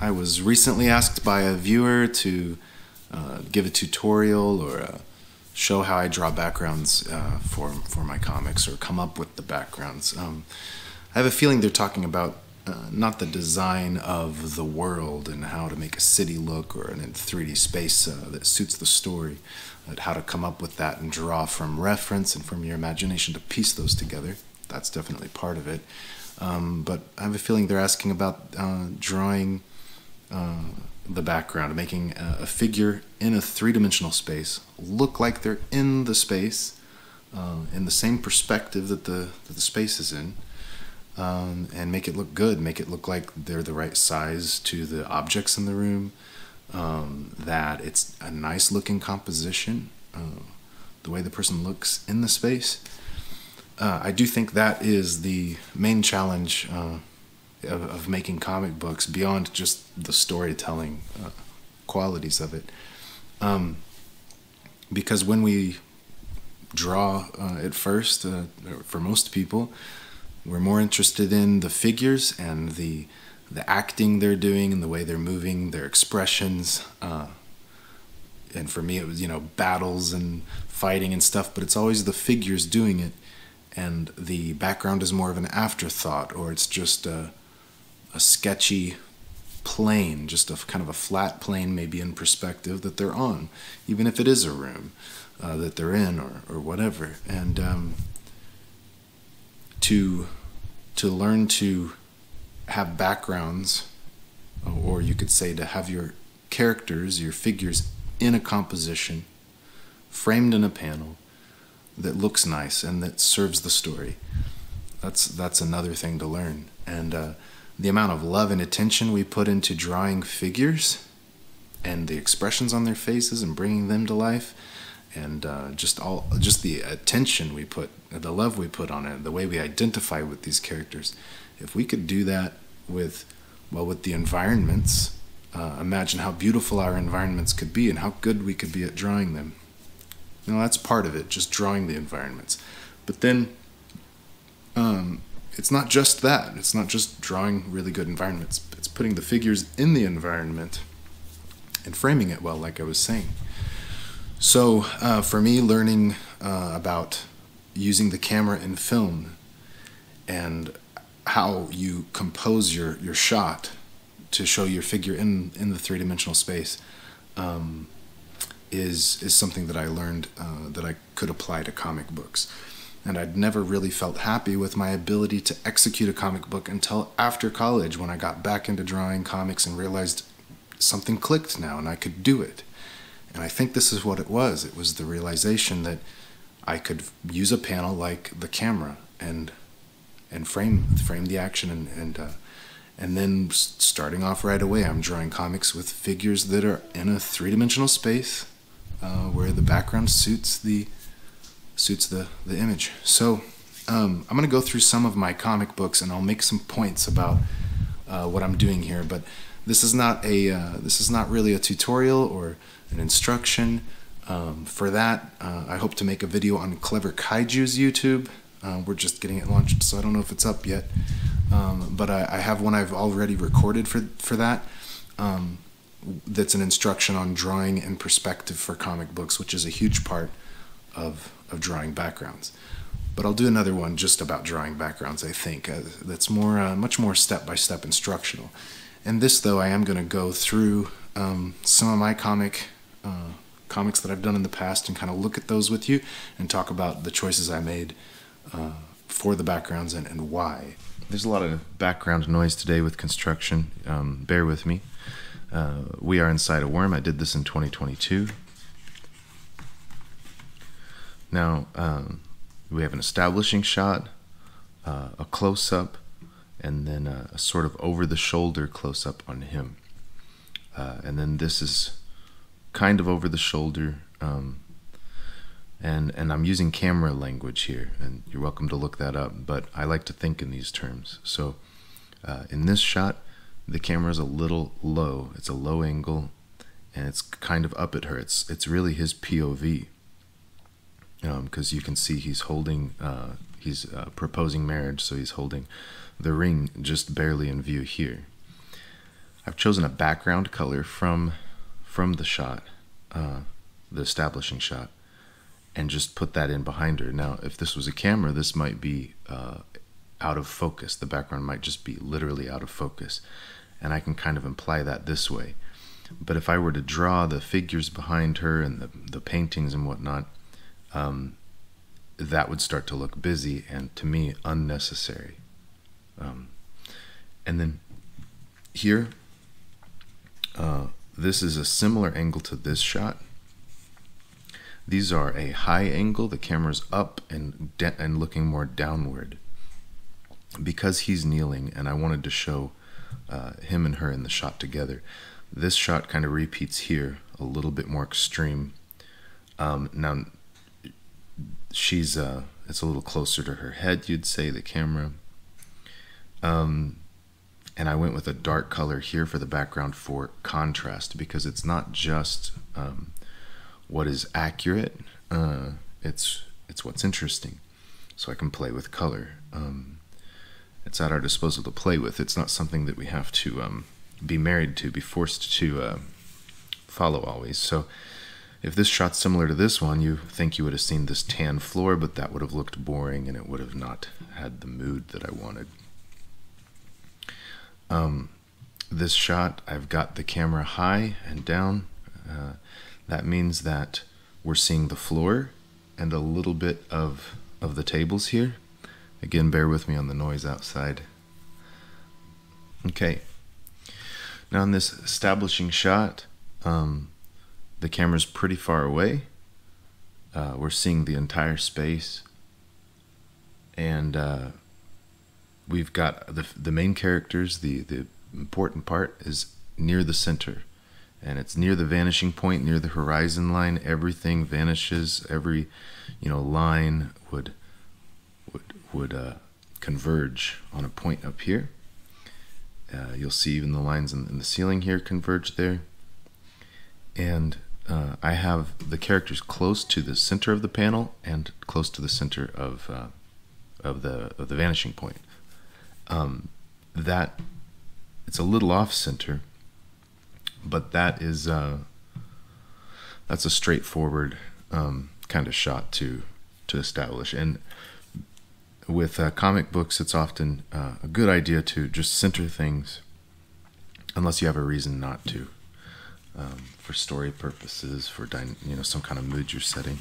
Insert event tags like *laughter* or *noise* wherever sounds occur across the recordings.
I was recently asked by a viewer to uh, give a tutorial or uh, show how I draw backgrounds uh, for for my comics or come up with the backgrounds. Um, I have a feeling they're talking about uh, not the design of the world and how to make a city look or in 3D space uh, that suits the story, but how to come up with that and draw from reference and from your imagination to piece those together. That's definitely part of it. Um, but I have a feeling they're asking about uh, drawing uh, the background, making a, a, figure in a three dimensional space look like they're in the space, uh, in the same perspective that the, that the space is in, um, and make it look good, make it look like they're the right size to the objects in the room, um, that it's a nice looking composition, uh, the way the person looks in the space. Uh, I do think that is the main challenge uh, of, of, making comic books beyond just the storytelling uh, qualities of it. Um, because when we draw uh, at first, uh, for most people, we're more interested in the figures and the the acting they're doing and the way they're moving, their expressions. Uh, and for me, it was you know battles and fighting and stuff, but it's always the figures doing it and the background is more of an afterthought or it's just a, a sketchy plane, just a kind of a flat plane, maybe in perspective that they're on, even if it is a room uh, that they're in or, or whatever. And um, to to learn to have backgrounds, or you could say to have your characters, your figures in a composition, framed in a panel, that looks nice and that serves the story. That's that's another thing to learn. And uh, the amount of love and attention we put into drawing figures and the expressions on their faces and bringing them to life and uh, just all just the attention we put the love we put on it the way we identify with these characters if we could do that with well with the environments uh, imagine how beautiful our environments could be and how good we could be at drawing them you know, that's part of it, just drawing the environments. But then um, it's not just that. It's not just drawing really good environments. It's putting the figures in the environment and framing it well, like I was saying. So uh, for me, learning uh, about using the camera in film and how you compose your, your shot to show your figure in, in the three dimensional space um, is is something that I learned uh, that I could apply to comic books. And I'd never really felt happy with my ability to execute a comic book until after college when I got back into drawing comics and realized something clicked now and I could do it. And I think this is what it was. It was the realization that I could use a panel like the camera and and frame frame the action and and uh, and then starting off right away, I'm drawing comics with figures that are in a three dimensional space uh, where the background suits the suits the the image. So um, I'm going to go through some of my comic books and I'll make some points about uh, what I'm doing here. But this is not a uh, this is not really a tutorial or an instruction. Um, for that, uh, I hope to make a video on Clever Kaiju's YouTube. Uh, we're just getting it launched, so I don't know if it's up yet. Um, but I, I, have one I've already recorded for for that. Um, that's an instruction on drawing and perspective for comic books, which is a huge part of, of drawing backgrounds. But I'll do another one just about drawing backgrounds, I think. Uh, that's more, uh, much more step by step instructional. And this, though, I am going to go through um, some of my comic uh, comics that I've done in the past and kind of look at those with you and talk about the choices I made uh, for the backgrounds and, and why. There's a lot of background noise today with construction. Um, bear with me. Uh, we are inside a worm. I did this in 2022. Now, um, we have an establishing shot, uh, a close up, and then a, a sort of over the shoulder close up on him. Uh, and then this is kind of over the shoulder. Um, and, and I'm using camera language here, and you're welcome to look that up, but I like to think in these terms. So, uh, in this shot, the camera is a little low. It's a low angle, and it's kind of up at her. It's it's really his POV, because um, you can see he's holding, uh, he's uh, proposing marriage, so he's holding the ring just barely in view here. I've chosen a background color from from the shot, uh, the establishing shot, and just put that in behind her. Now, if this was a camera, this might be uh, out of focus. The background might just be literally out of focus, and I can kind of imply that this way. But if I were to draw the figures behind her and the, the paintings and whatnot, um, that would start to look busy and to me unnecessary. Um, and then here, uh, this is a similar angle to this shot. These are a high angle, the camera's up and, and looking more downward. Because he's kneeling, and I wanted to show uh, him and her in the shot together, this shot kind of repeats here, a little bit more extreme. Um, now, she's uh, it's a little closer to her head, you'd say, the camera. Um, and I went with a dark color here for the background for contrast because it's not just um, what is accurate, uh, it's it's what's interesting. So I can play with color. Um, it's at our disposal to play with. It's not something that we have to um, be married to, be forced to uh, follow always. So if this shot's similar to this one, you think you would have seen this tan floor, but that would have looked boring and it would have not had the mood that I wanted. Um, this shot, I've got the camera high and down. Uh, that means that we're seeing the floor and a little bit of, of the tables here. Again, bear with me on the noise outside. Okay. Now in this establishing shot, um, the camera's pretty far away. Uh, we're seeing the entire space. And uh, we've got the, the main characters, the, the important part is near the center. And it's near the vanishing point, near the horizon line. Everything vanishes. Every, you know, line would would would uh, converge on a point up here. Uh, you'll see even the lines in, in, the ceiling here converge there. And uh, I have the characters close to the center of the panel and close to the center of uh, of the of the vanishing point um, that it's a little off center, but that is uh, that's a straightforward um, kind of shot to to establish. And with uh, comic books, it's often uh, a good idea to just center things, unless you have a reason not to, um, for story purposes, for you know some kind of mood you're setting.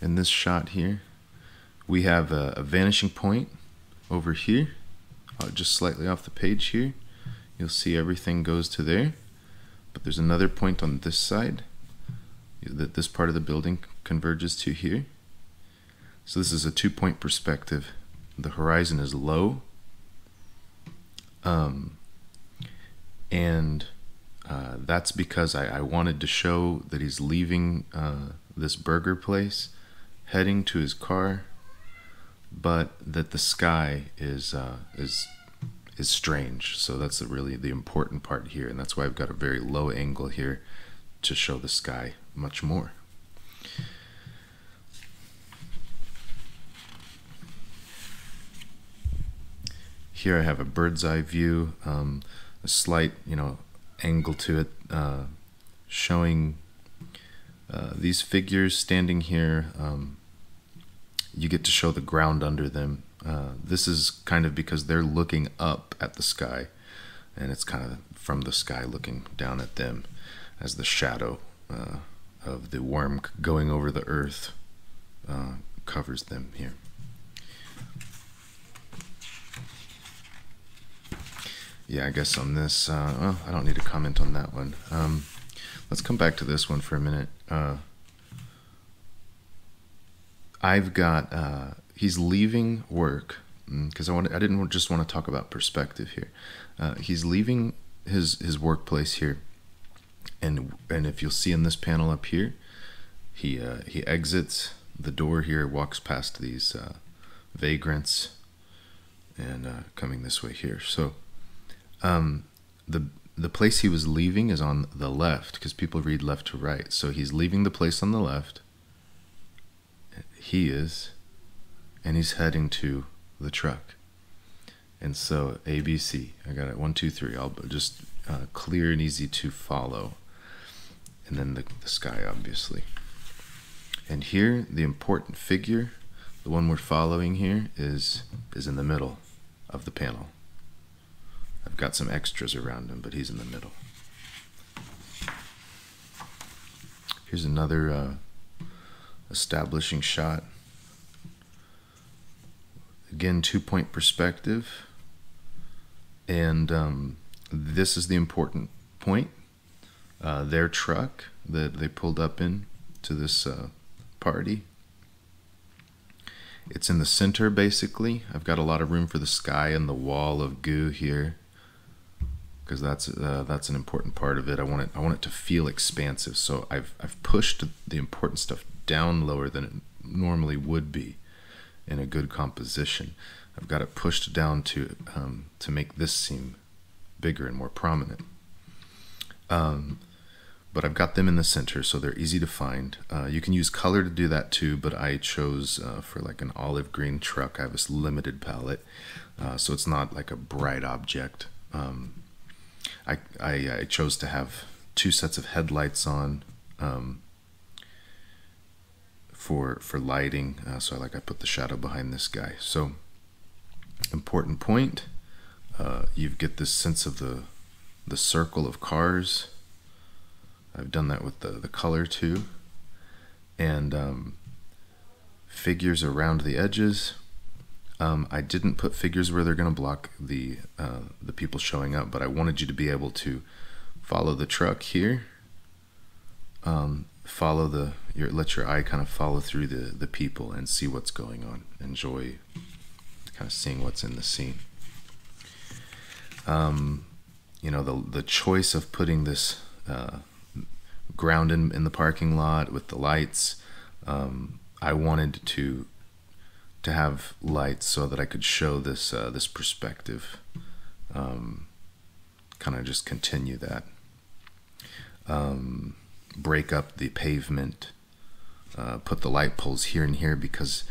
In this shot here, we have a, a vanishing point over here, uh, just slightly off the page here, you'll see everything goes to there. But there's another point on this side that this part of the building converges to here. So this is a two-point perspective. The horizon is low. Um, and uh, that's because I, I, wanted to show that he's leaving uh, this burger place, heading to his car, but that the sky is uh, is is strange. So that's the, really the important part here, and that's why I've got a very low angle here to show the sky much more. Here I have a bird's eye view, um, a slight, you know, angle to it, uh, showing uh, these figures standing here. Um, you get to show the ground under them. Uh, this is kind of because they're looking up at the sky, and it's kind of from the sky looking down at them as the shadow uh, of the worm going over the earth uh, covers them here. Yeah, I guess on this, uh, well, I don't need to comment on that one. Um, let's come back to this one for a minute. Uh, I've got uh, he's leaving work because mm, I I didn't just want to talk about perspective here. Uh, he's leaving his his workplace here, and and if you'll see in this panel up here, he uh, he exits the door here, walks past these uh, vagrants, and uh, coming this way here. So, um, the the place he was leaving is on the left because people read left to right. So he's leaving the place on the left he is, and he's heading to the truck. And so ABC, I got it one, two, three. I'll just uh, clear and easy to follow. And then the, the sky, obviously. And here, the important figure, the one we're following here, is is in the middle of the panel. I've got some extras around him, but he's in the middle. Here's another uh, establishing shot. Again, two point perspective. And um, this is the important point. Uh, their truck that they pulled up in to this uh, party. It's in the center basically. I've got a lot of room for the sky and the wall of goo here because that's uh, that's an important part of it. I want it I want it to feel expansive. So I've I've pushed the important stuff down lower than it normally would be in a good composition. I've got it pushed down to um, to make this seem bigger and more prominent. Um, but I've got them in the center, so they're easy to find. Uh, you can use color to do that too, but I chose uh, for like an olive green truck. I have this limited palette, uh, so it's not like a bright object. Um, I, I, I chose to have two sets of headlights on um, for for lighting. Uh, so I like I put the shadow behind this guy. So important point. Uh, you get this sense of the the circle of cars. I've done that with the the color too, and um, figures around the edges. Um, I didn't put figures where they're going to block the uh, the people showing up, but I wanted you to be able to follow the truck here. Um, follow the your let your eye kind of follow through the the people and see what's going on. Enjoy kind of seeing what's in the scene. Um, you know the the choice of putting this uh, ground in in the parking lot with the lights. Um, I wanted to to have lights so that I could show this uh, this perspective. Um, kind of just continue that. Um, break up the pavement. Uh, put the light poles here and here because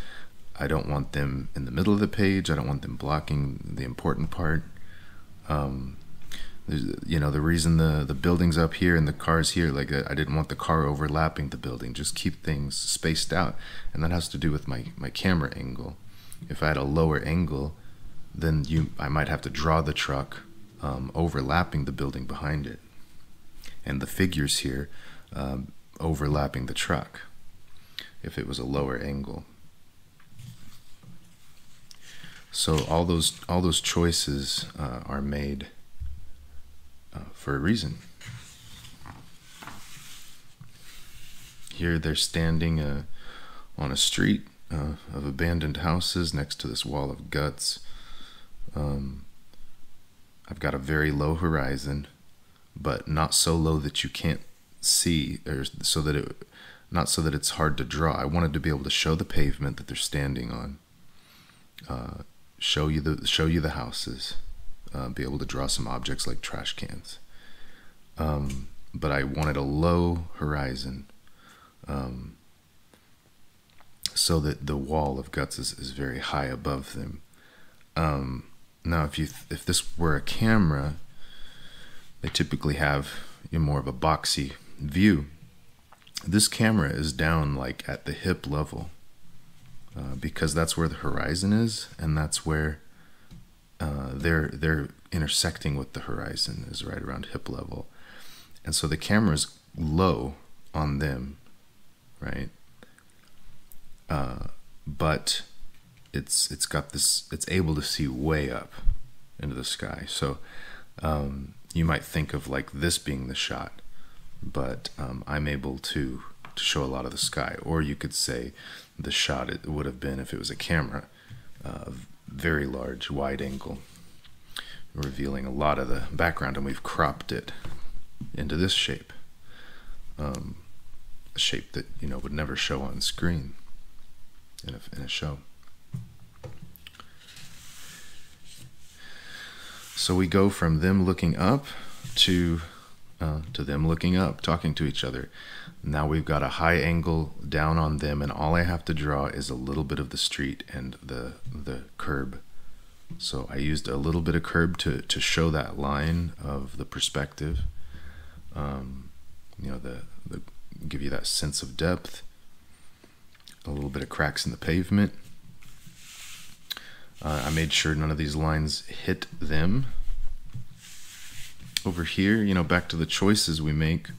I don't want them in the middle of the page. I don't want them blocking the important part. Um, you know the reason the the buildings up here and the cars here like i didn't want the car overlapping the building. Just keep things spaced out. And that has to do with my my camera angle. If i had a lower angle then you i might have to draw the truck um, overlapping the building behind it. And the figures here um, overlapping the truck if it was a lower angle. So all those all those choices uh, are made uh, for a reason. Here they're standing uh, on a street uh, of abandoned houses next to this wall of guts. Um, I've got a very low horizon, but not so low that you can't see, or so that it, not so that it's hard to draw. I wanted to be able to show the pavement that they're standing on, uh, show you the show you the houses, uh, be able to draw some objects like trash cans. Um, but I wanted a low horizon um, so that the wall of guts is, is very high above them. Um, now, if you th- if this were a camera, they typically have you know, more of a boxy view. This camera is down like at the hip level uh, because that's where the horizon is, and that's where uh, they're they're intersecting with the horizon is right around hip level, and so the camera's low on them, right? Uh, but it's it's got this it's able to see way up into the sky. So um, you might think of like this being the shot, but um, I'm able to to show a lot of the sky. Or you could say the shot it would have been if it was a camera, uh, very large, wide angle, revealing a lot of the background, and we've cropped it into this shape, um, a shape that you know would never show on screen in a, in a show. So we go from them looking up to uh, to them looking up, talking to each other. Now we've got a high angle down on them, and all I have to draw is a little bit of the street and the the curb So I used a little bit of curb to, to show that line of the perspective. Um, you know, the, the give you that sense of depth. A little bit of cracks in the pavement. Uh, I made sure none of these lines hit them. Over here, you know, back to the choices we make.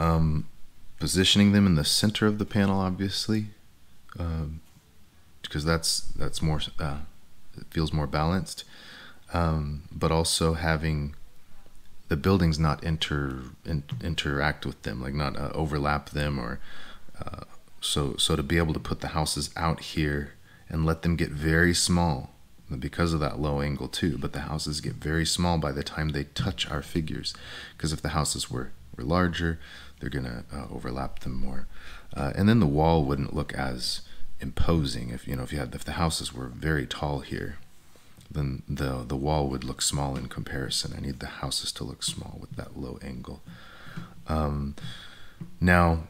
Um, positioning them in the center of the panel, obviously, um, because that's that's more uh, it feels more balanced. Um, but also having the buildings not inter in, interact with them, like not uh, overlap them, or uh, so so to be able to put the houses out here and let them get very small because of that low angle too. But the houses get very small by the time they touch our figures, because if the houses were were larger, they're gonna uh, overlap them more, uh, and then the wall wouldn't look as imposing if you know if you had if the houses were very tall here then the the wall would look small in comparison. I need the houses to look small with that low angle. Um, now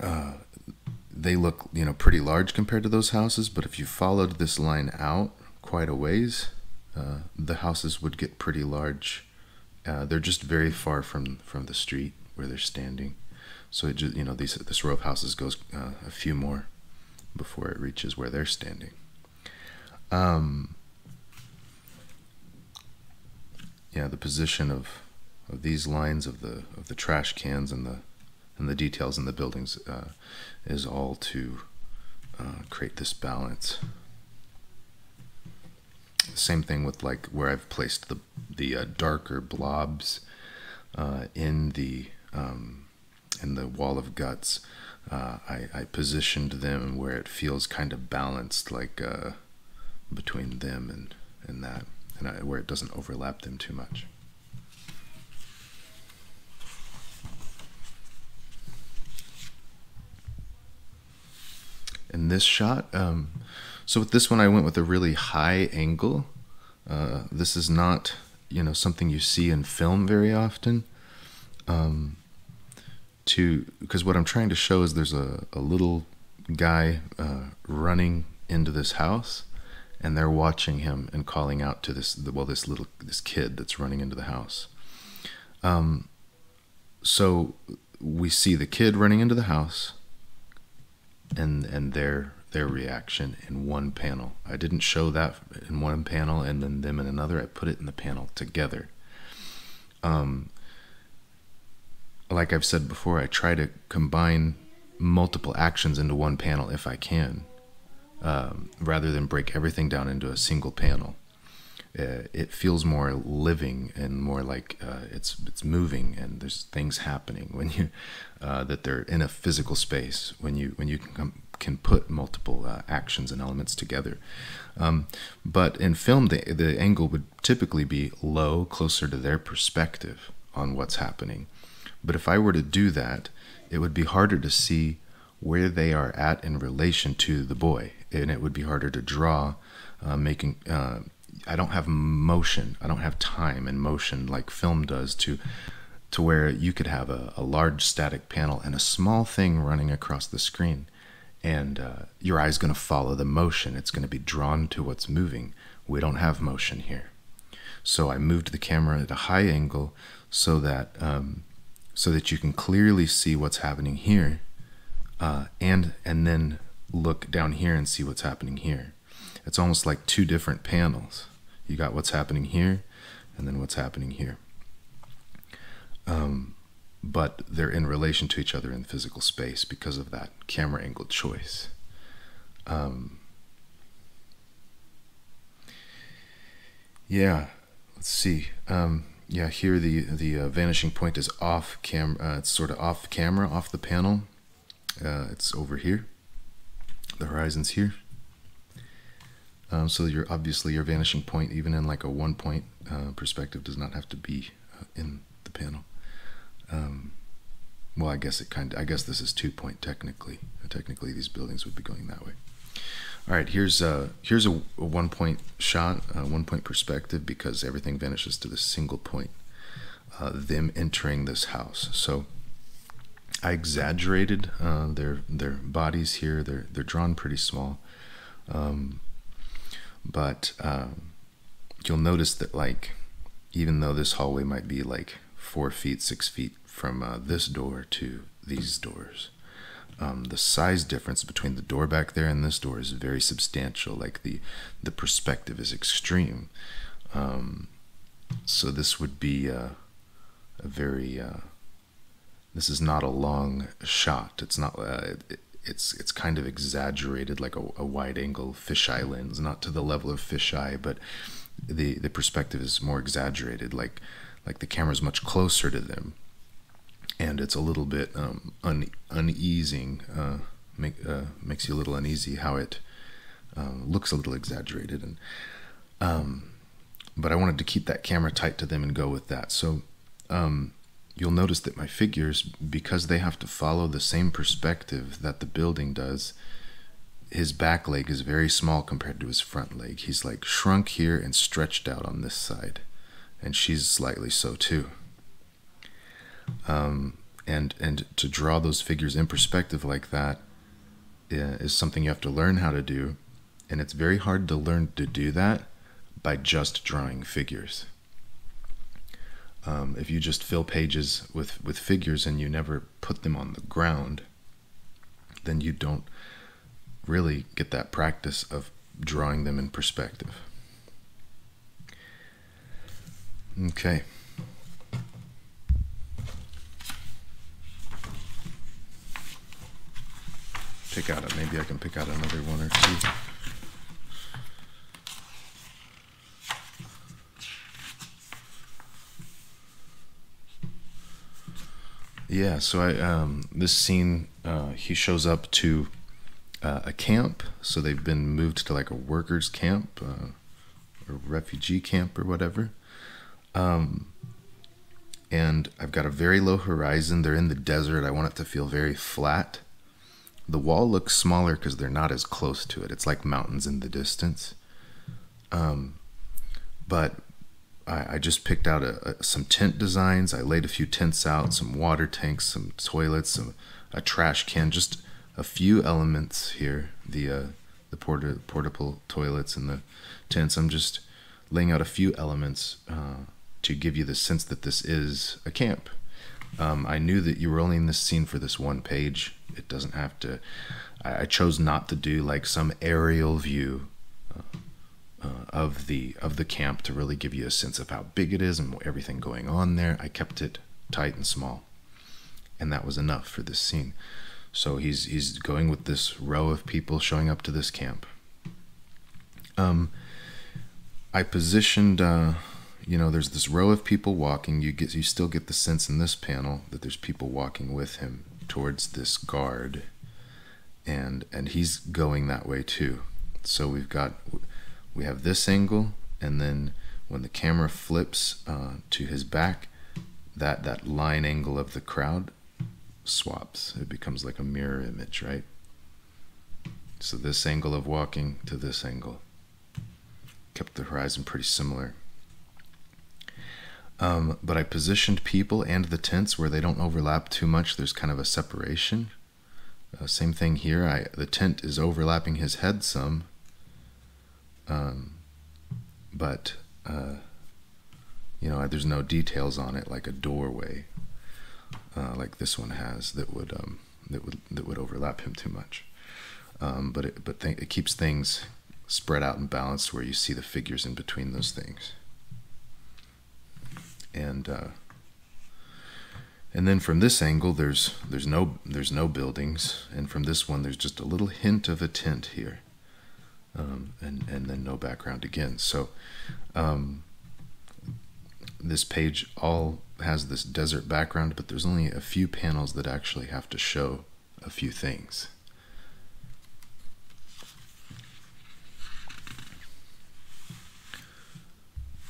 uh, they look you know pretty large compared to those houses but if you followed this line out quite a ways uh, the houses would get pretty large uh, they're just very far from from the street where they're standing so it just, you know, these, this row of houses goes uh, a few more before it reaches where they're standing. Um, yeah, the position of, of these lines of the of the trash cans and the and the details in the buildings uh, is all to uh, create this balance. Same thing with like where I've placed the the uh, darker blobs uh, in the um, in the wall of guts, uh, I, I, positioned them where it feels kind of balanced, like uh, between them and, and that, and I, where it doesn't overlap them too much. In this shot, um, so with this one, I went with a really high angle. Uh, this is not, you know, something you see in film very often. Um, to because what I'm trying to show is there's a, a little guy uh, running into this house and they're watching him and calling out to this well this little this kid that's running into the house um, so we see the kid running into the house and and their their reaction in one panel. I didn't show that in one panel and then them in another. I put it in the panel together. Um, like I've said before, I try to combine multiple actions into one panel if I can, um, rather than break everything down into a single panel. Uh, it feels more living and more like uh, it's it's moving and there's things happening when you uh, that they're in a physical space. When you when you can can put multiple uh, actions and elements together. Um, but in film, the the angle would typically be low, closer to their perspective on what's happening. But if I were to do that, it would be harder to see where they are at in relation to the boy, and it would be harder to draw, uh, making. Uh, I don't have motion. I don't have time and motion like film does to to where you could have a, a large static panel and a small thing running across the screen, and uh, your eye's going to follow the motion. It's going to be drawn to what's moving. We don't have motion here, so I moved the camera at a high angle so that um, so that you can clearly see what's happening here uh, and and then look down here and see what's happening here it's almost like two different panels you got what's happening here and then what's happening here um, but they're in relation to each other in physical space because of that camera angle choice um, yeah let's see um, yeah, here the the uh, vanishing point is off cam. Uh, it's sort of off camera, off the panel. Uh, it's over here. The horizon's here. Um, so you're obviously your vanishing point, even in like a one point uh, perspective, does not have to be uh, in the panel. Um, well, I guess it kind. Of, I guess this is two point technically. technically, these buildings would be going that way. All right, here's a here's a, a one point shot, a one point perspective because everything vanishes to the single point. Uh, them entering this house. So I exaggerated uh, their their bodies here. They're they're drawn pretty small, Um, but um, you'll notice that, like, even though this hallway might be like four feet, six feet from uh, this door to these doors, um, the size difference between the door back there and this door is very substantial. Like the the perspective is extreme. Um, so this would be uh, a very uh, this is not a long shot. It's not. Uh, it, it's it's kind of exaggerated, like a, a wide angle fisheye lens, not to the level of fisheye, but the the perspective is more exaggerated. Like like the camera's much closer to them, and it's a little bit um, un, uneasing. Uh, make, uh, makes you a little uneasy how it uh, looks a little exaggerated, and um, but I wanted to keep that camera tight to them and go with that. So um, you'll notice that my figures, because they have to follow the same perspective that the building does, his back leg is very small compared to his front leg. He's like shrunk here and stretched out on this side, and she's slightly so too. Um, and and to draw those figures in perspective like that is something you have to learn how to do, and it's very hard to learn to do that by just drawing figures. Um, if you just fill pages with, with figures and you never put them on the ground, then you don't really get that practice of drawing them in perspective. Okay. Pick out it. Maybe I can pick out another one or two. Yeah, so I um, this scene uh, he shows up to uh, a camp. So they've been moved to like a workers' camp uh, or refugee camp or whatever. Um, and I've got a very low horizon. They're in the desert. I want it to feel very flat. The wall looks smaller because they're not as close to it. It's like mountains in the distance. Um, but I, I just picked out a, a, some tent designs. I laid a few tents out, some water tanks, some toilets, some, a trash can, just a few elements here. The uh, the porta- portable toilets and the tents. I'm just laying out a few elements uh, to give you the sense that this is a camp. Um, I knew that you were only in this scene for this one page. It doesn't have to. I, I chose not to do like some aerial view. Uh, uh, of the of the camp to really give you a sense of how big it is and everything going on there. I kept it tight and small, and that was enough for this scene. So he's he's going with this row of people showing up to this camp. Um, I positioned, uh, you know, there's this row of people walking. You get you still get the sense in this panel that there's people walking with him towards this guard, and and he's going that way too. So we've got we have this angle, and then when the camera flips uh, to his back, that, that line angle of the crowd swaps. It becomes like a mirror image, right? So this angle of walking to this angle kept the horizon pretty similar. Um, but I positioned people and the tents where they don't overlap too much. There's kind of a separation. Uh, same thing here. I the tent is overlapping his head some, um, but uh, you know, there's no details on it like a doorway, uh, like this one has that would um, that would that would overlap him too much. Um, but it, but it keeps things spread out and balanced where you see the figures in between those things. And uh, and then from this angle, there's there's no there's no buildings, and from this one, there's just a little hint of a tent here um, and and then no background again. So um, this page all has this desert background, but there's only a few panels that actually have to show a few things.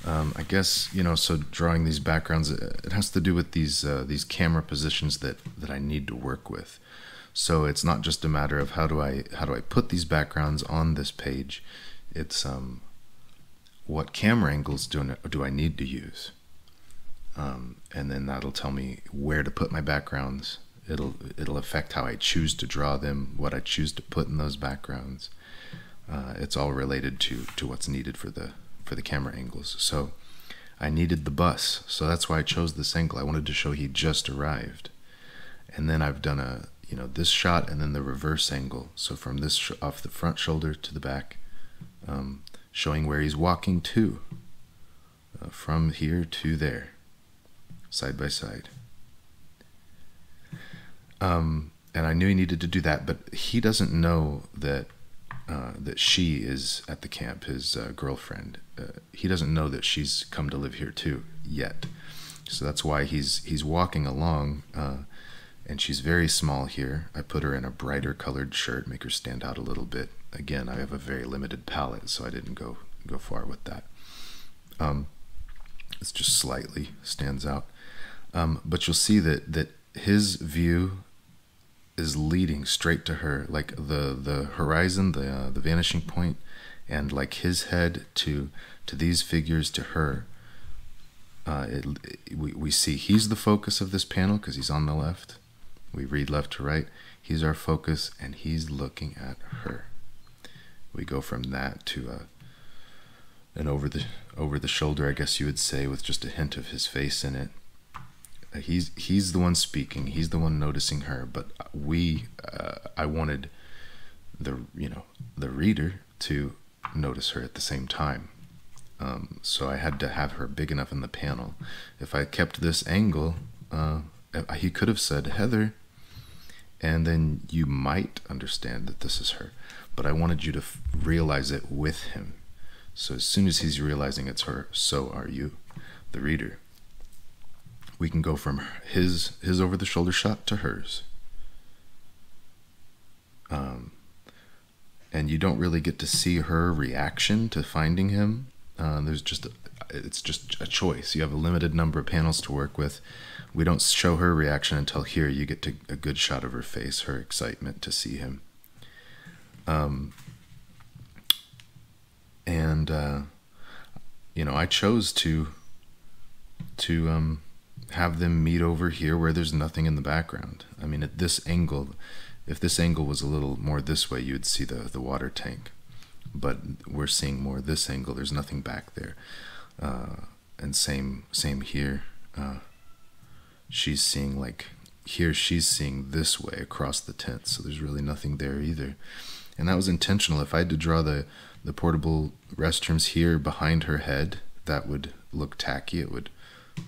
Um, I guess you know. So drawing these backgrounds, it has to do with these uh, these camera positions that that I need to work with. So it's not just a matter of how do I how do I put these backgrounds on this page. It's um, what camera angles do, do I need to use, um, and then that'll tell me where to put my backgrounds. It'll it'll affect how I choose to draw them, what I choose to put in those backgrounds. Uh, it's all related to to what's needed for the for the camera angles. So I needed the bus, so that's why I chose this angle. I wanted to show he just arrived, and then I've done a you know this shot and then the reverse angle. So from this off the front shoulder to the back, um, showing where he's walking to, uh, from here to there, side by side. Um, and I knew he needed to do that, but he doesn't know that uh, that she is at the camp, his uh, girlfriend. Uh, he doesn't know that she's come to live here too yet. So that's why he's he's walking along, uh, and she's very small here. I put her in a brighter colored shirt, make her stand out a little bit. Again, I have a very limited palette, so I didn't go go far with that. Um, it's just slightly stands out, um, but you'll see that that his view is leading straight to her, like the the horizon, the uh, the vanishing point, and like his head to to these figures to her. Uh, it, it, we we see he's the focus of this panel because he's on the left. We read left to right. He's our focus, and he's looking at her. We go from that to uh, an over the over the shoulder, I guess you would say, with just a hint of his face in it he's he's the one speaking he's the one noticing her but we uh, i wanted the you know the reader to notice her at the same time. Um, so i had to have her big enough in the panel. If i kept this angle uh, he could have said heather and then you might understand that this is her but i wanted you to realize it with him. So as soon as he's realizing it's her so are you the reader we can go from his his over the shoulder shot to hers. Um, and you don't really get to see her reaction to finding him. Uh, there's just a, it's just a choice. You have a limited number of panels to work with. We don't show her reaction until here. You get to a good shot of her face, her excitement to see him. Um, and uh, you know, I chose to to um, have them meet over here where there's nothing in the background. I mean, at this angle, if this angle was a little more this way, you'd see the, the water tank. But we're seeing more this angle. There's nothing back there. Uh, and same same here. Uh, she's seeing like here. She's seeing this way across the tent. So there's really nothing there either. And that was intentional. If I had to draw the the portable restrooms here behind her head, that would look tacky. It would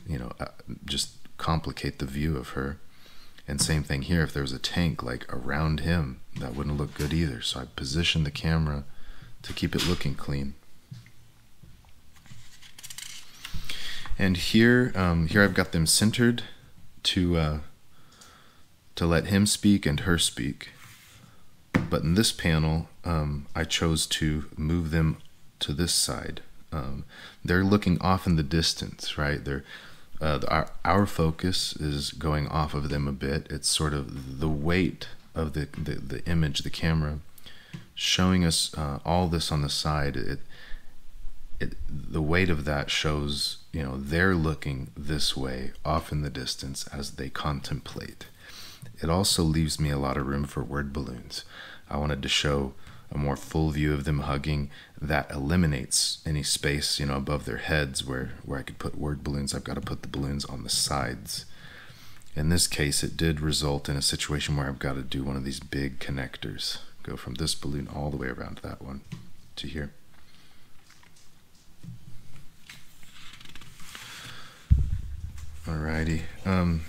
you know, uh, just complicate the view of her. And same thing here, if there was a tank like around him, that wouldn't look good either. So I positioned the camera to keep it looking clean. And here, um, here I've got them centered to uh, to let him speak and her speak. But in this panel, um, I chose to move them to this side um, they're looking off in the distance, right? They're uh, our our focus is going off of them a bit. It's sort of the weight of the the, the image, the camera, showing us uh, all this on the side. It it the weight of that shows you know they're looking this way off in the distance as they contemplate. It also leaves me a lot of room for word balloons. I wanted to show a more full view of them hugging that eliminates any space you know above their heads where where I could put word balloons. I've got to put the balloons on the sides. In this case it did result in a situation where I've got to do one of these big connectors. Go from this balloon all the way around to that one to here. Alrighty um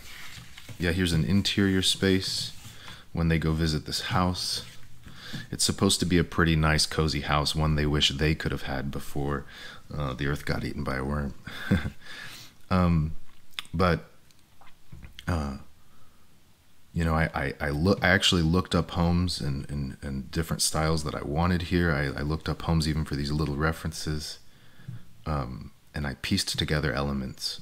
yeah here's an interior space. When they go visit this house it's supposed to be a pretty nice, cozy house, one they wish they could have had before uh, the earth got eaten by a worm. *laughs* um, but, uh, you know, I, I, I, look, I actually looked up homes and, and, and different styles that I wanted here. I, I looked up homes even for these little references. Um, and I pieced together elements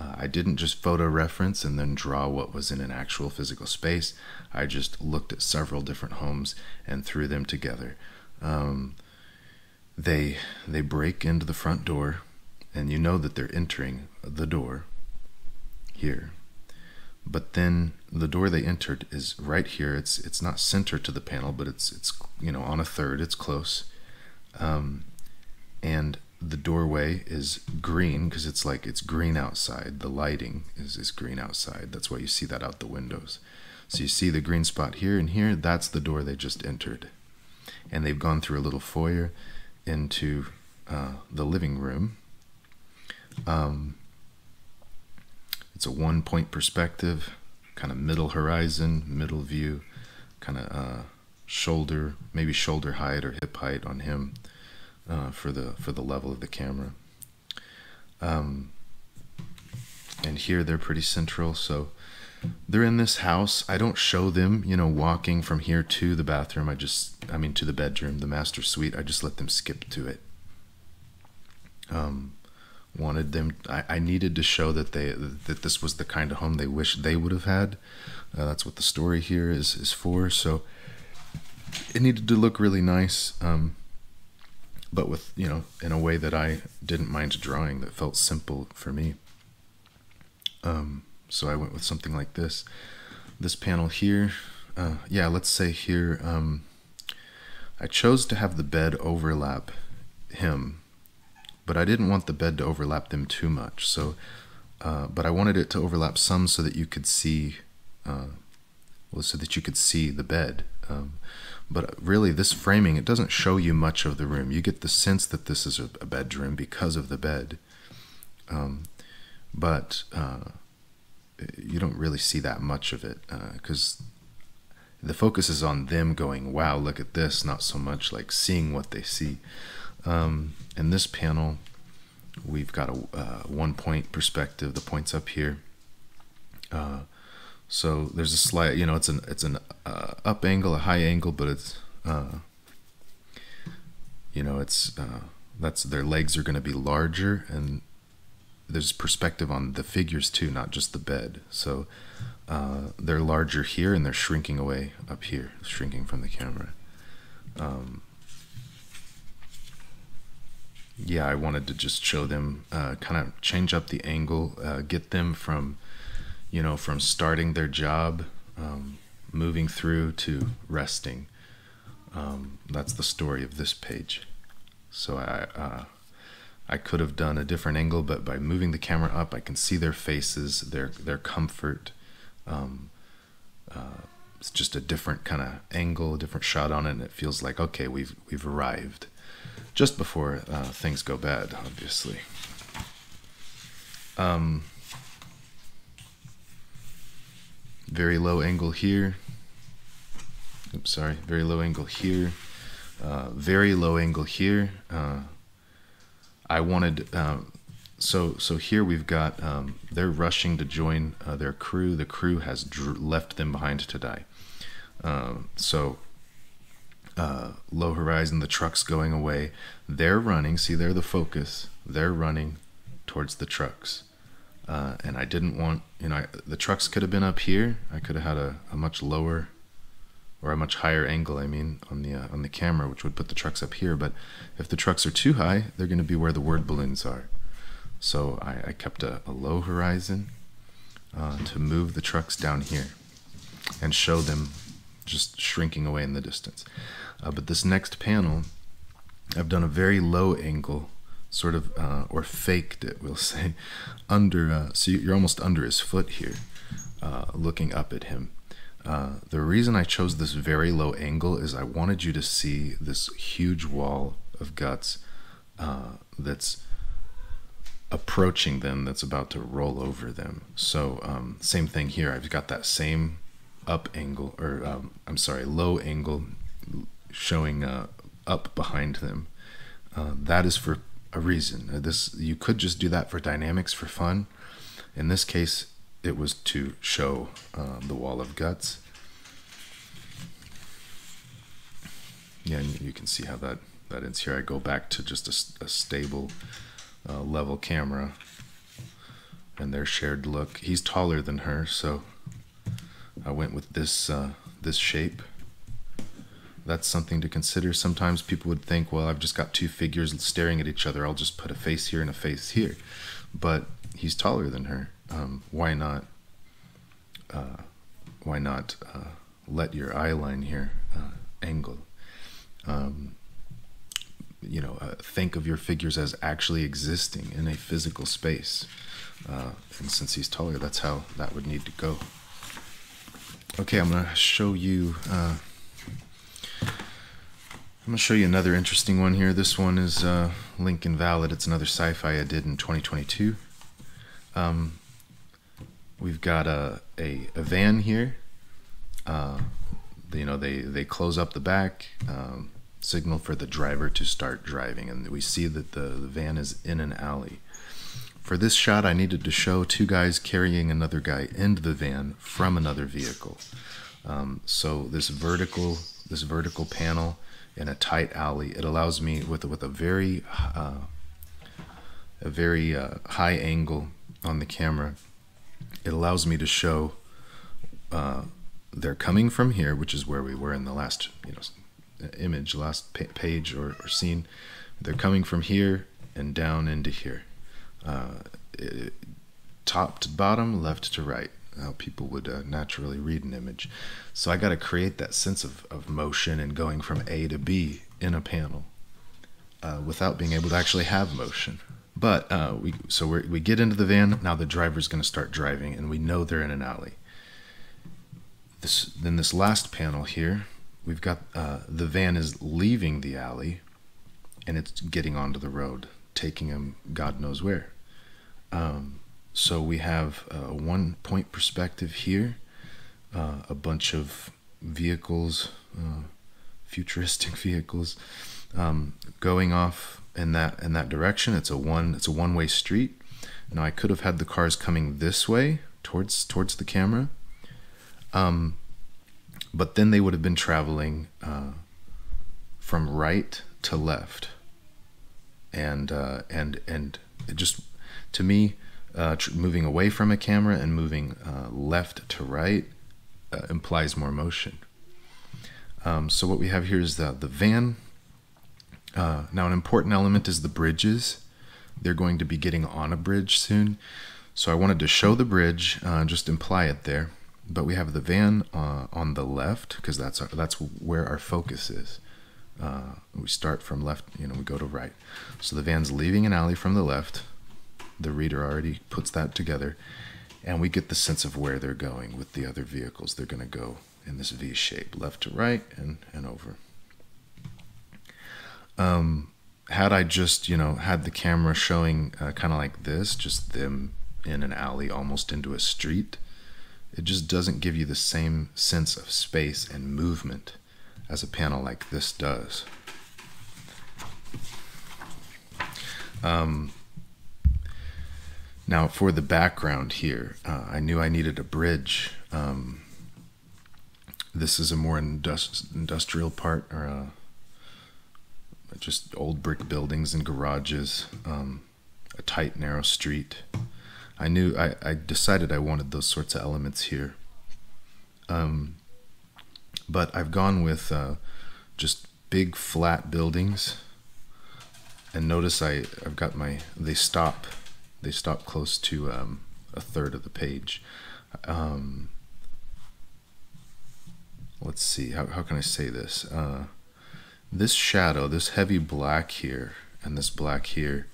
uh, I didn't just photo reference and then draw what was in an actual physical space. I just looked at several different homes and threw them together. Um, they they break into the front door, and you know that they're entering the door here. But then the door they entered is right here. It's it's not center to the panel, but it's it's you know on a third. It's close. Um, and the doorway is green because it's like it's green outside. The lighting is, is green outside. That's why you see that out the windows. So you see the green spot here and here. That's the door they just entered. And they've gone through a little foyer into uh, the living room. Um, it's a one point perspective, kind of middle horizon, middle view, kind of uh, shoulder, maybe shoulder height or hip height on him uh, for the for the level of the camera. Um, and here they're pretty central, so they're in this house. I don't show them, you know, walking from here to the bathroom. I just, I mean, to the bedroom, the master suite. I just let them skip to it. Um, wanted them. I, I needed to show that they that this was the kind of home they wish they would have had. Uh, that's what the story here is is for. So it needed to look really nice. Um, but with you know in a way that I didn't mind drawing that felt simple for me. Um, so I went with something like this. This panel here, uh, yeah, let's say here, um, I chose to have the bed overlap him, but I didn't want the bed to overlap them too much. So, uh, but I wanted it to overlap some so that you could see, uh, well, so that you could see the bed. Um, but really, this framing, it doesn't show you much of the room. You get the sense that this is a, bedroom because of the bed. Um, but uh, you don't really see that much of it because uh, the focus is on them going, wow, look at this, not so much like seeing what they see. Um, in this panel, we've got a uh, one point perspective, the point's up here. So there's a slight, you know, it's an it's an uh, up angle, a high angle, but it's, uh, you know, it's uh, that's their legs are going to be larger, and there's perspective on the figures too, not just the bed. So uh, they're larger here, and they're shrinking away up here, shrinking from the camera. Um, yeah, I wanted to just show them, uh, kind of change up the angle, uh, get them from you know, from starting their job, um, moving through to resting. Um, that's the story of this page. So I, uh, I could have done a different angle, but by moving the camera up, I can see their faces, their their comfort. Um, uh, it's just a different kind of angle, a different shot on it, and it feels like okay, we've we've arrived. Just before uh, things go bad, obviously. Um, very low angle here. Oops, sorry, very low angle here. Uh, very low angle here. Uh, I wanted, um, so so here we've got, um, they're rushing to join uh, their crew. The crew has left them behind to die. Um, so uh, low horizon, the truck's going away. They're running, see, they're the focus. They're running towards the trucks. Uh, and I didn't want, you know, I, the trucks could have been up here. I could have had a, a much lower or a much higher angle, I mean, on the uh, on the camera, which would put the trucks up here. But if the trucks are too high, they're going to be where the word balloons are. So I, I kept a, a, low horizon uh, to move the trucks down here and show them just shrinking away in the distance. Uh, but this next panel, I've done a very low angle sort of uh, or faked it we'll say *laughs* under uh, so you're almost under his foot here uh, looking up at him. Uh, the reason I chose this very low angle is I wanted you to see this huge wall of guts uh, that's approaching them that's about to roll over them. So um, same thing here. I've got that same up angle or um, I'm sorry low angle showing uh, up behind them. That is for a reason. Uh, this you could just do that for dynamics for fun. In this case, it was to show um, the wall of guts. Yeah, and you can see how that that ends here. I go back to just a, a stable uh, level camera and their shared look. He's taller than her, so I went with this uh, this shape that's something to consider. Sometimes people would think, well, I've just got two figures staring at each other. I'll just put a face here and a face here. But he's taller than her. Um, why not? Uh, why not uh, let your eye line here uh, angle? Um, you know, uh, think of your figures as actually existing in a physical space. Uh, and since he's taller, that's how that would need to go. Okay, I'm gonna show you. I'm gonna show you another interesting one here. This one is uh, Link Invalid. It's another sci-fi I did in 2022. Um, we've got a, a, a van here. Uh, you know, they they close up the back. Um, signal for the driver to start driving, and we see that the, the van is in an alley. For this shot, I needed to show two guys carrying another guy into the van from another vehicle. Um, so this vertical, this vertical panel in a tight alley, it allows me with with a very, uh, a very uh, high angle on the camera. It allows me to show uh, they're coming from here, which is where we were in the last, you know, image, last page or, or, scene. They're coming from here and down into here. Uh, it, top to bottom, left to right, how people would uh, naturally read an image. So I got to create that sense of, of motion and going from A to B in a panel uh, without being able to actually have motion. But uh, we so we we get into the van. Now the driver's going to start driving, and we know they're in an alley. This then this last panel here we've got uh, the van is leaving the alley and it's getting onto the road, taking him God knows where. Um, so we have a one point perspective here, uh, a bunch of vehicles, uh, futuristic *laughs* vehicles, um, going off in that in that direction. It's a one it's a one way street. Now I could have had the cars coming this way towards towards the camera. Um, but then they would have been traveling uh, from right to left, and uh, and and it just to me, uh, moving away from a camera and moving uh, left to right uh, implies more motion. Um, so what we have here is the the van. Uh, now an important element is the bridges. They're going to be getting on a bridge soon, so I wanted to show the bridge, just imply it there but we have the van uh, on the left because that's our, that's where our focus is. Uh, we start from left, you know, we go to right. So the van's leaving an alley from the left. The reader already puts that together, and we get the sense of where they're going with the other vehicles. They're going to go in this V shape, left to right and and over. Um, had I just, you know, had the camera showing uh, kind of like this, just them in an alley, almost into a street it just doesn't give you the same sense of space and movement as a panel like this does. Um, now, for the background here, uh, I knew I needed a bridge. Um, this is a more industri- industrial part, or uh, just old brick buildings and garages, um, a tight, narrow street. I knew I, I decided I wanted those sorts of elements here. Um, but I've gone with uh, just big flat buildings. And notice I, I've got my, they stop, they stop close to um, a third of the page. Um, let's see, how, how can I say this? Uh, this shadow, this heavy black here, and this black here,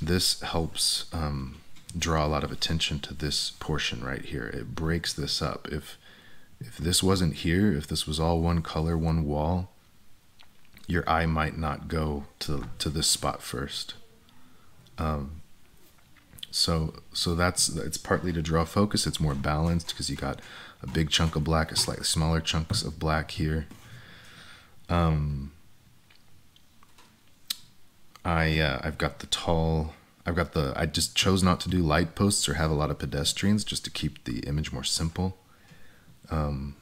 this helps um, draw a lot of attention to this portion right here. It breaks this up. If if this wasn't here, if this was all one color, one wall, your eye might not go to to this spot first. Um, so so that's it's partly to draw focus. It's more balanced because you got a big chunk of black, a slightly smaller chunks of black here. Um, I uh, I've got the tall I've got the, I just chose not to do light posts or have a lot of pedestrians just to keep the image more simple. Um,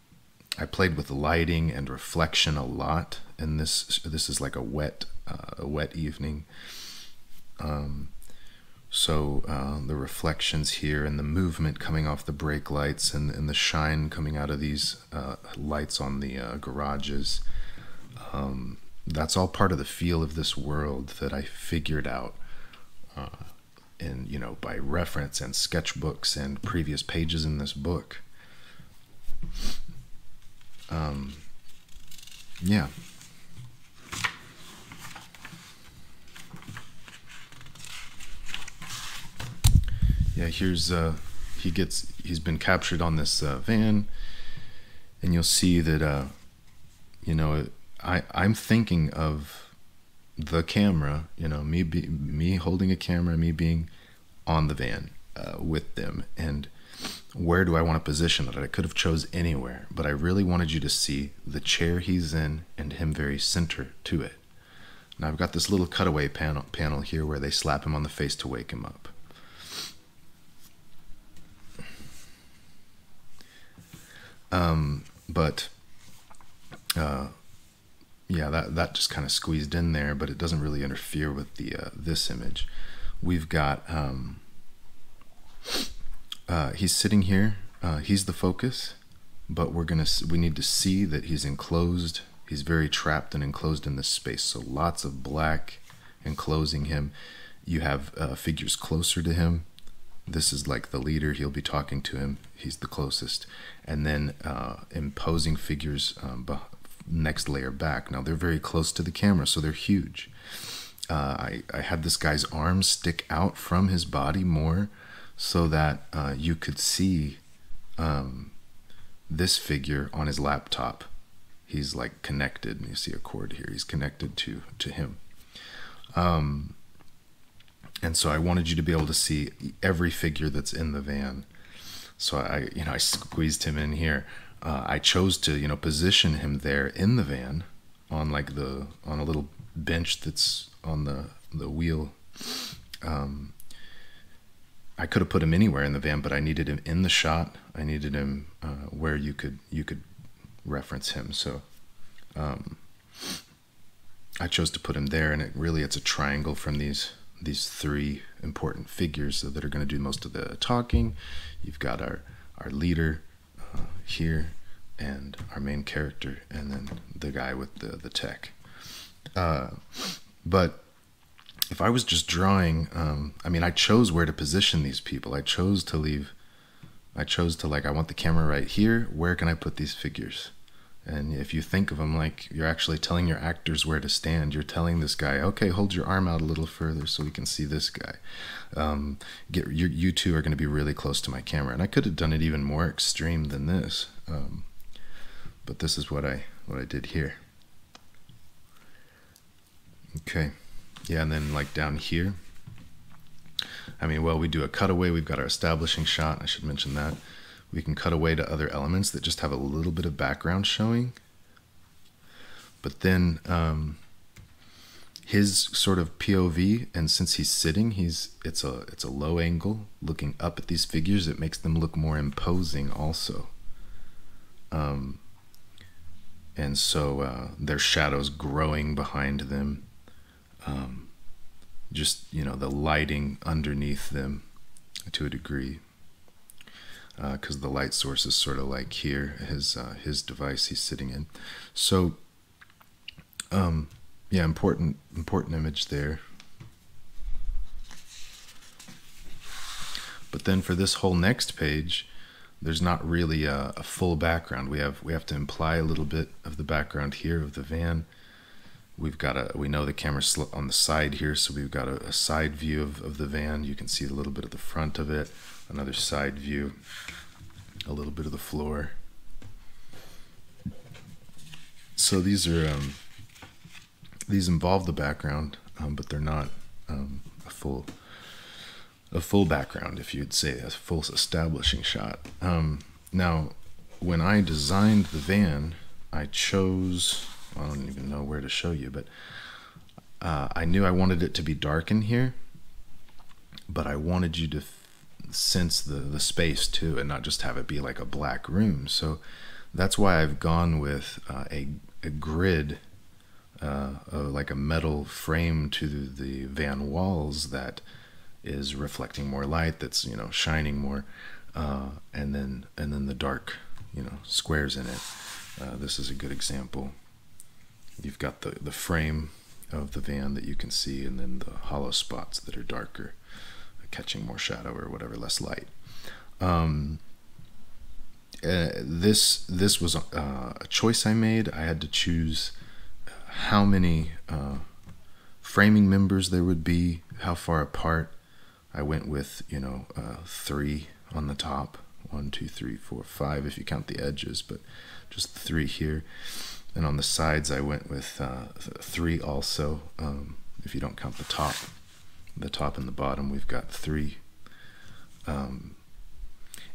I played with lighting and reflection a lot, and this this is like a wet uh, a wet evening. Um, so uh, the reflections here and the movement coming off the brake lights and, and the shine coming out of these uh, lights on the uh, garages. Um, that's all part of the feel of this world that I figured out uh, and you know by reference and sketchbooks and previous pages in this book. Um, yeah. Yeah, here's uh, he gets he's been captured on this uh, van, and you'll see that uh, you know I I'm thinking of the camera, you know me be, me holding a camera, me being on the van uh, with them, and where do I want to position it? I could have chose anywhere, but I really wanted you to see the chair he's in and him very center to it. Now I've got this little cutaway panel panel here where they slap him on the face to wake him up. Um, but uh, yeah, that that just kind of squeezed in there, but it doesn't really interfere with the uh, this image. We've got um, uh, he's sitting here. Uh, he's the focus, but we're gonna we need to see that he's enclosed. He's very trapped and enclosed in this space. So lots of black enclosing him. You have uh, figures closer to him. This is like the leader. He'll be talking to him. He's the closest, and then uh, imposing figures um, next layer back. Now they're very close to the camera, so they're huge. Uh, I, I had this guy's arms stick out from his body more so that uh, you could see um, this figure on his laptop. He's like connected, and you see a cord here. He's connected to to him. Um, and so I wanted you to be able to see every figure that's in the van. So I, you know, I squeezed him in here. Uh, I chose to, you know, position him there in the van, on like the on a little bench that's on the the wheel. Um, I could have put him anywhere in the van, but I needed him in the shot. I needed him uh, where you could you could reference him. So um, I chose to put him there, and it really it's a triangle from these these three important figures that are going to do most of the talking. You've got our our leader uh, here, and our main character, and then the guy with the the tech. Uh, but if I was just drawing, um, I mean, I chose where to position these people. I chose to leave. I chose to like, I want the camera right here. Where can I put these figures? And if you think of them like you're actually telling your actors where to stand, you're telling this guy, okay, hold your arm out a little further so we can see this guy. Um, get you, you two are going to be really close to my camera, and I could have done it even more extreme than this, um, but this is what I what I did here. Okay. Yeah, and then like down here, I mean, well, we do a cutaway. We've got our establishing shot. I should mention that. We can cut away to other elements that just have a little bit of background showing. But then um, his sort of POV, and since he's sitting, he's it's a it's a low angle looking up at these figures. It makes them look more imposing, also. Um, and so uh, their shadows growing behind them um, just you know the lighting underneath them to a degree because uh, the light source is sort of like here his uh, his device he's sitting in. So um, yeah important important image there. But then for this whole next page there's not really a, a full background. We have we have to imply a little bit of the background here of the van we've got a we know the camera's on the side here so we've got a, a, side view of, of the van. You can see a little bit of the front of it another side view a little bit of the floor. So these are um, these involve the background um, but they're not um, a full a full background if you'd say a full establishing shot. Um, now when I designed the van I chose I don't even know where to show you, but uh, I knew I wanted it to be dark in here, but I wanted you to sense the, the space too and not just have it be like a black room. So that's why I've gone with uh, a, a grid, uh, like a metal frame to the van walls that is reflecting more light, that's, you know, shining more, uh, and then, and then the dark, you know, squares in it. Uh, this is a good example you've got the, the frame of the van that you can see, and then the hollow spots that are darker, catching more shadow or whatever, less light. Um, uh, this this was uh, a choice I made. I had to choose how many uh, framing members there would be, how far apart, I went with, you know, uh, three on the top. One, two, three, four, five, if you count the edges, but just three here. And on the sides, I went with uh, three also, um, if you don't count the top. The top and the bottom, we've got three. Um,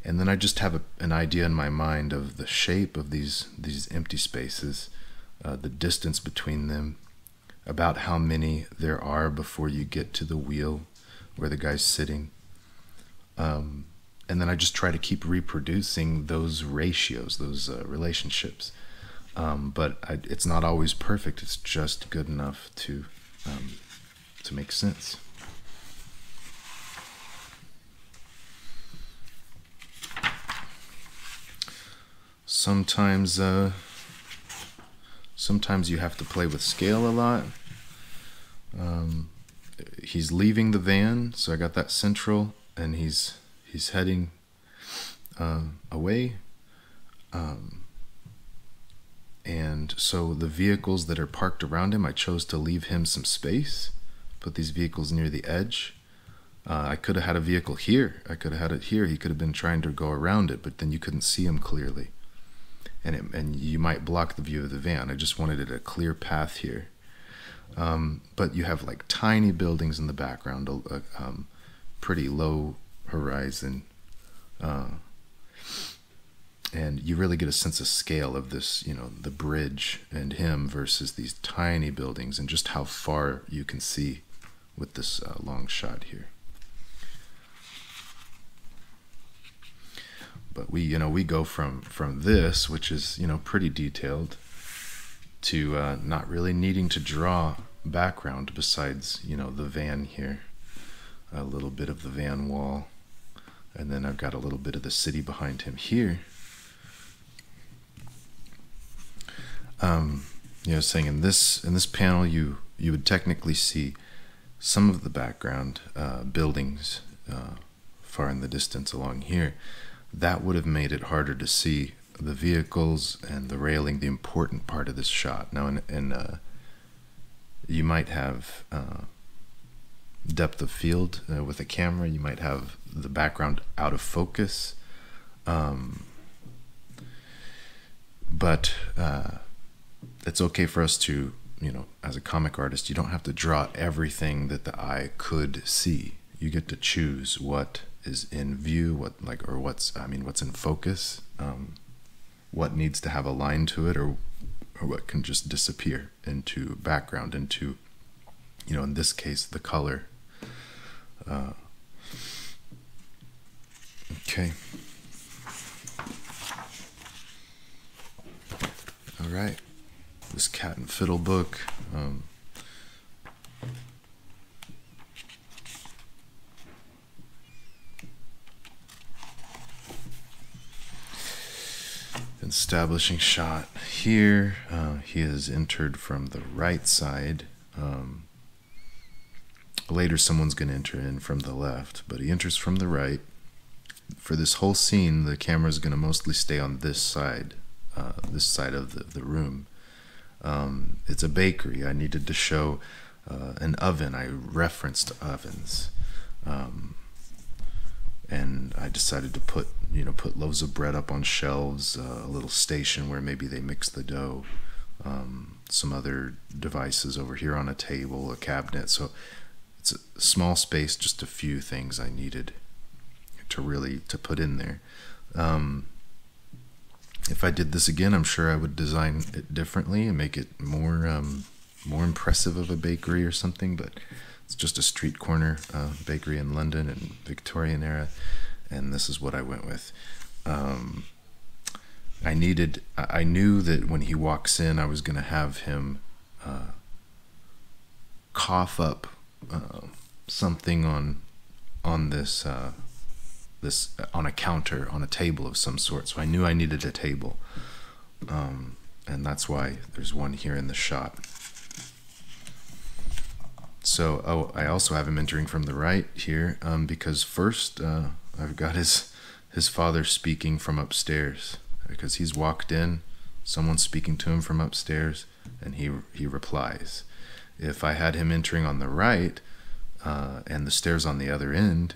and then I just have a, an idea in my mind of the shape of these these empty spaces, uh, the distance between them, about how many there are before you get to the wheel where the guy's sitting. Um, and then I just try to keep reproducing those ratios, those uh, relationships. Um, but I, it's not always perfect. It's just good enough to um, to make sense. Sometimes, uh, sometimes you have to play with scale a lot. Um, he's leaving the van, so I got that central, and he's he's heading uh, away. Um, and so the vehicles that are parked around him, I chose to leave him some space, put these vehicles near the edge. Uh, I could have had a vehicle here. I could have had it here. He could have been trying to go around it, but then you couldn't see him clearly. And, it, and you might block the view of the van. I just wanted it a clear path here. Um, but you have like tiny buildings in the background, a, um, pretty low horizon. Uh, and you really get a sense of scale of this, you know, the bridge and him versus these tiny buildings and just how far you can see with this uh, long shot here. But we, you know, we go from from this, which is you know pretty detailed, to uh, not really needing to draw background besides you know the van here. A little bit of the van wall. And then I've got a little bit of the city behind him here um, you know saying in this in this panel you you would technically see some of the background uh, buildings uh, far in the distance along here that would have made it harder to see the vehicles and the railing the important part of this shot now in, in uh, you might have uh, depth of field uh, with a camera. You might have the background out of focus. Um, but uh, it's okay for us to, you know, as a comic artist, you don't have to draw everything that the eye could see. You get to choose what is in view, what like, or what's, I mean, what's in focus, um, what needs to have a line to it, or or what can just disappear into background, into, you know, in this case, the color. Uh, okay. All right. This cat and fiddle book. Um, establishing shot here. Uh, he has entered from the right side. Um, later, someone's going to enter in from the left, but he enters from the right. For this whole scene, the camera is going to mostly stay on this side, uh, this side of the, the room. Um, it's a bakery. I needed to show uh, an oven. I referenced ovens. Um, and I decided to put you know put loaves of bread up on shelves, uh, a little station where maybe they mix the dough, um, some other devices over here on a table, a cabinet. So it's a small space, just a few things I needed to really to put in there. Um, if I did this again, I'm sure I would design it differently and make it more um, more impressive of a bakery or something, but it's just a street corner uh, bakery in London in Victorian era, and this is what I went with. Um, I needed. I knew that when he walks in, I was going to have him uh, cough up uh, something on on this uh, this on a counter on a table of some sort. So I knew I needed a table, um, and that's why there's one here in the shot. So, oh, I also have him entering from the right here um, because first uh, I've got his his father speaking from upstairs because he's walked in, someone's speaking to him from upstairs, and he he replies. If I had him entering on the right, uh, and the stairs on the other end,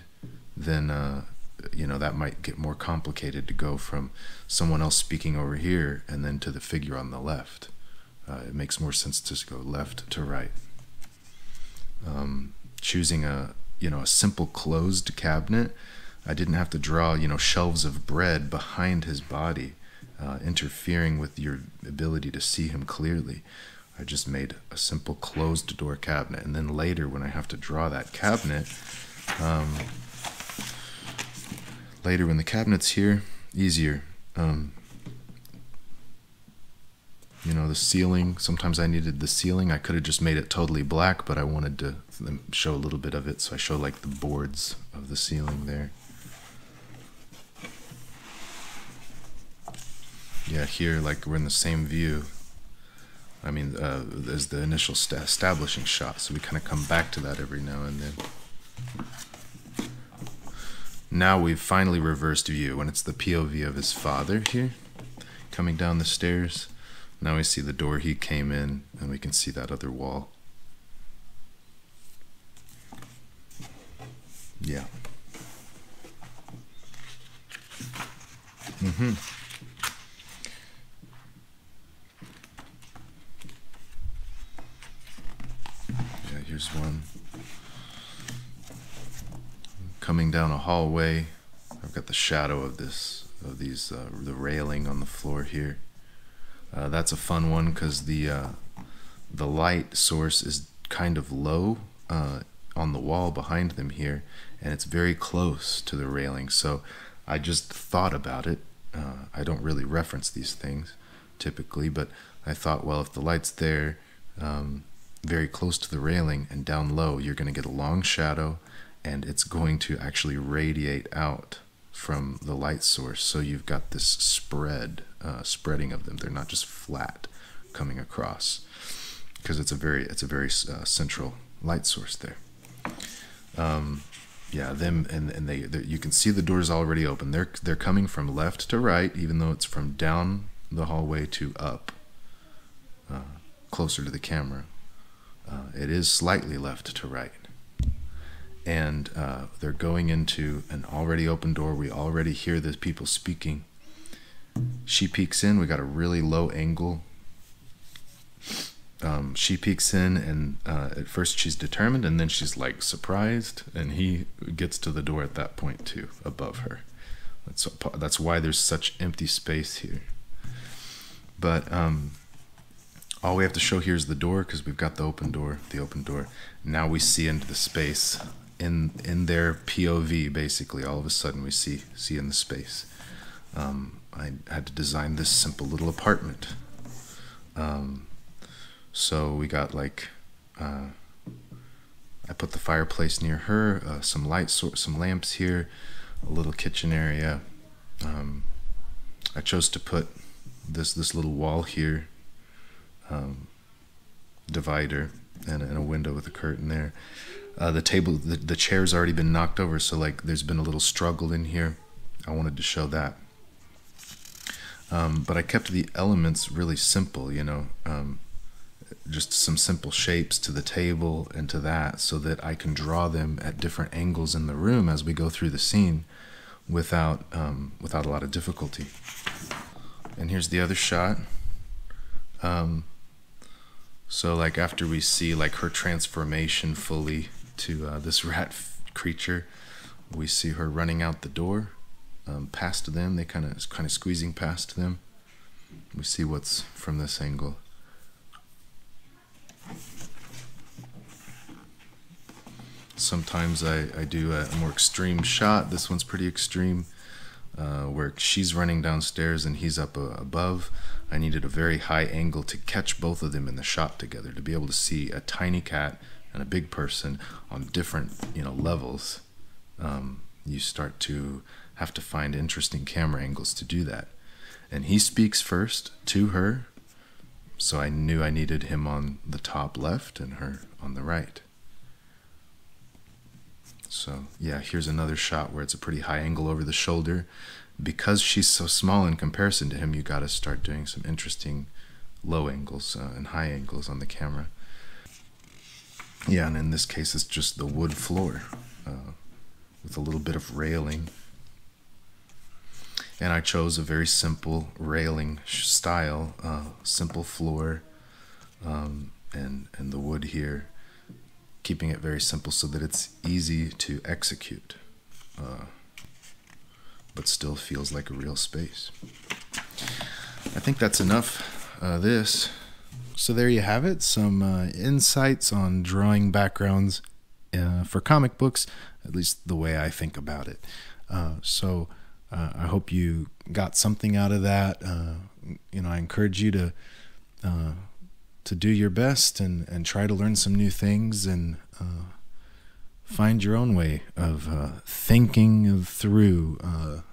then uh, you know that might get more complicated to go from someone else speaking over here and then to the figure on the left. Uh, it makes more sense to go left to right. Um, choosing a you know a simple closed cabinet, I didn't have to draw you know shelves of bread behind his body, uh, interfering with your ability to see him clearly. I just made a simple closed door cabinet, and then later when I have to draw that cabinet. Um, later when the cabinet's here, easier. Um, you know, the ceiling, sometimes I needed the ceiling. I could have just made it totally black, but I wanted to show a little bit of it, so I show like the boards of the ceiling there. Yeah, here, like we're in the same view. I mean, uh, as the initial establishing shot, so we kind of come back to that every now and then. Now we've finally reversed view, and it's the POV of his father here, coming down the stairs. Now we see the door he came in, and we can see that other wall. Yeah. Mm-hmm. Yeah, here's one coming down a hallway. I've got the shadow of this of these uh, the railing on the floor here. Uh, that's a fun one because the uh, the light source is kind of low uh, on the wall behind them here, and it's very close to the railing. So I just thought about it. Uh, I don't really reference these things typically, but I thought, well, if the light's there, um, very close to the railing and down low, you're going to get a long shadow and it's going to actually radiate out from the light source. So you've got this spread, uh, spreading of them. They're not just flat coming across because it's a very it's a very uh, central light source there. Um, yeah, them and and they you can see the doors already open. They're they're coming from left to right, even though it's from down the hallway to up, uh, closer to the camera. Uh, it is slightly left to right and uh, they're going into an already open door. We already hear the people speaking. She peeks in. We got a really low angle. Um, she peeks in, and uh, at first she's determined, and then she's like surprised, and he gets to the door at that point too, above her. That's that's why there's such empty space here. But um, all we have to show here is the door because we've got the open door, the open door. Now we see into the space in in their POV. Basically, all of a sudden we see see in the space. Um, I had to design this simple little apartment. Um, so we got like, uh, I put the fireplace near her, uh, some light, so- some lamps here, a little kitchen area. Um, I chose to put this this little wall here, um, divider, and, and a window with a curtain there. Uh, the table, the, the chair's already been knocked over, so like there's been a little struggle in here. I wanted to show that. Um, but I kept the elements really simple, you know, um, just some simple shapes to the table and to that so that I can draw them at different angles in the room as we go through the scene without, um, without a lot of difficulty. And here's the other shot. Um, so like after we see like her transformation fully, to uh, this rat creature. We see her running out the door, um, past them. They kind of kind of squeezing past them. We see what's from this angle. Sometimes I, I do a, more extreme shot. This one's pretty extreme, uh, where she's running downstairs and he's up uh, above. I needed a very high angle to catch both of them in the shot together, to be able to see a tiny cat and a big person on different you know levels um, you start to have to find interesting camera angles to do that. And he speaks first to her so i knew i needed him on the top left and her on the right. So yeah here's another shot where it's a pretty high angle over the shoulder. Because she's so small in comparison to him you got to start doing some interesting low angles uh, and high angles on the camera Yeah, and in this case, it's just the wood floor uh, with a little bit of railing. And I chose a very simple railing style, uh, simple floor, um, and and the wood here, keeping it very simple so that it's easy to execute, uh, but still feels like a real space. I think that's enough. Uh, this. So there you have it. Some uh, insights on drawing backgrounds uh, for comic books, at least the way I think about it. Uh, so uh, I hope you got something out of that. Uh, you know, I encourage you to uh, to do your best and and try to learn some new things and find your own way of thinking through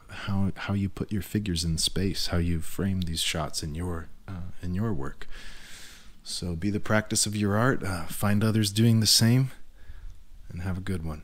how how you put your figures in space, how you frame these shots in your in your work. So be the practice of your art. Uh, find others doing the same, and have a good one.